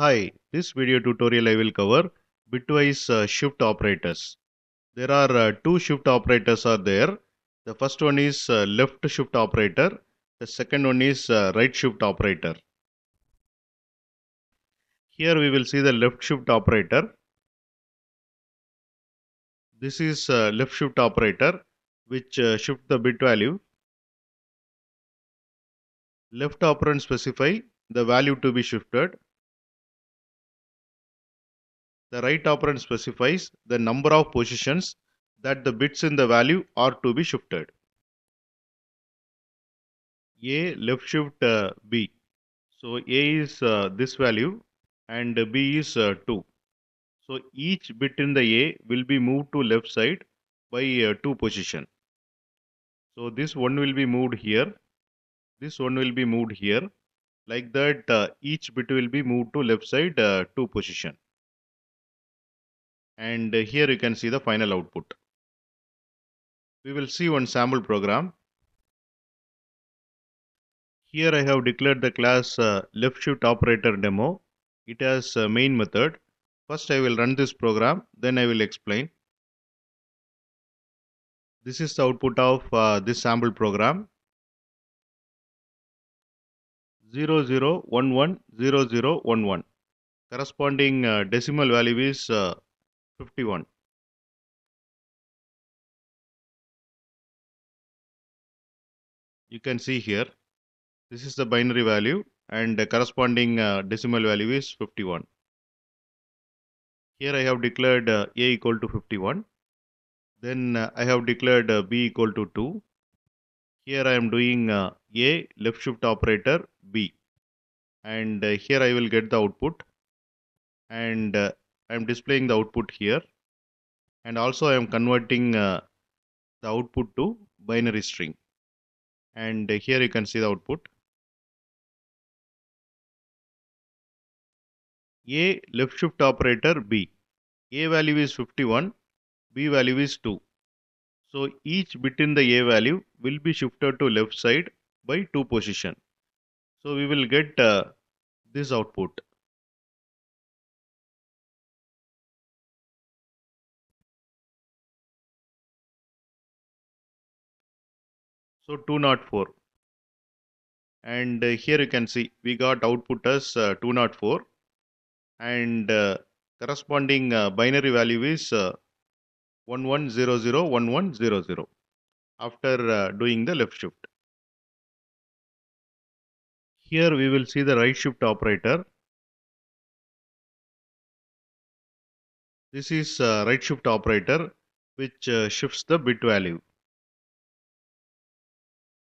Hi, this video tutorial I will cover bitwise uh, shift operators. There are uh, two shift operators are there. The first one is uh, left shift operator. The second one is uh, right shift operator. Here we will see the left shift operator. This is uh, left shift operator which uh, shift the bit value. Left operand specify the value to be shifted. The right operand specifies the number of positions that the bits in the value are to be shifted. A left shift uh, B. So A is uh, this value and B is uh, 2. So each bit in the A will be moved to left side by uh, 2 position. So this one will be moved here. This one will be moved here. Like that uh, each bit will be moved to left side uh, 2 position. And here you can see the final output. We will see one sample program. Here I have declared the class uh, left shift operator demo. It has a main method. First I will run this program, then I will explain. This is the output of uh, this sample program. 00110011. Corresponding uh, decimal value is uh, 51. You can see here, this is the binary value and the corresponding uh, decimal value is 51. Here I have declared uh, a equal to 51. Then uh, I have declared uh, b equal to 2. Here I am doing uh, a left shift operator b. And uh, here I will get the output. And I am displaying the output here. And also I am converting uh, the output to binary string. And here you can see the output. A left shift operator B. A value is 51, B value is 2. So each bit in the A value will be shifted to left side by 2 position. So we will get uh, this output. So 204 and uh, here you can see we got output as uh, 204 and uh, corresponding binary value is uh, 11001100 after doing the left shift. Here we will see the right shift operator. This is right shift operator which shifts the bit value.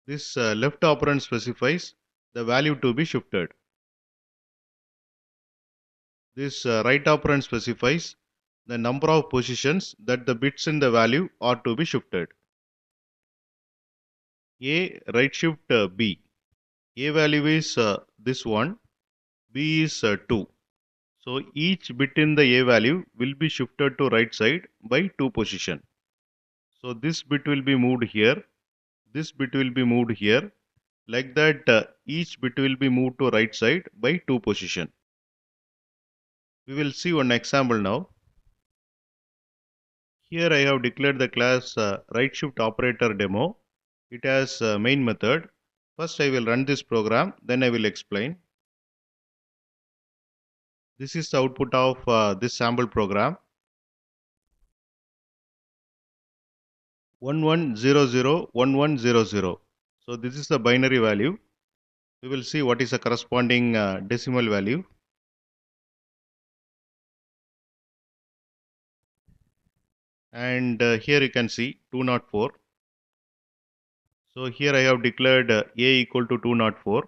This uh, left operand specifies the value to be shifted. This uh, right operand specifies the number of positions that the bits in the value are to be shifted. A right shift uh, B. A value is uh, this one, B is uh, 2. So each bit in the A value will be shifted to right side by 2 position. So this bit will be moved here, this bit will be moved here. Like that uh, each bit will be moved to right side by 2 position. We will see one example now. Here I have declared the class uh, right shift operator demo. It has a main method. First I will run this program, then I will explain. This is the output of uh, this sample program. 11001100. So this is the binary value. We will see what is the corresponding uh, decimal value. and uh, here you can see 204 so here I have declared uh, a equal to 204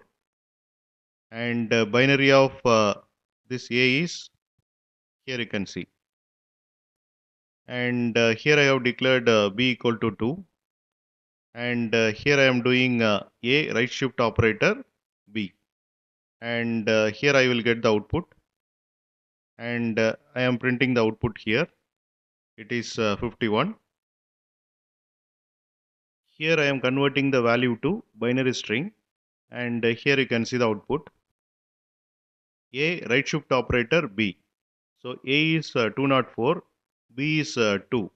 and uh, binary of uh, this a is here you can see and uh, here I have declared uh, b equal to 2 and uh, here I am doing uh, a right shift operator b. And uh, here I will get the output. And uh, I am printing the output here. It is uh, 51 here I am converting the value to binary string. And here you can see the output. A right shift operator B. So A is uh, 204, B is uh, 2.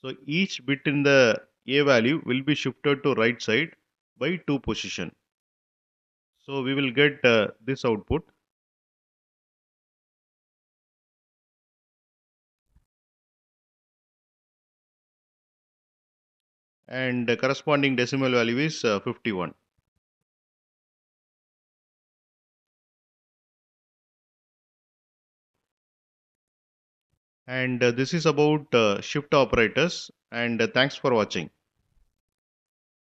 So each bit in the A value will be shifted to right side by 2 position. So we will get uh, this output. And the corresponding decimal value is uh, 51. And uh, this is about uh, shift operators and uh, thanks for watching.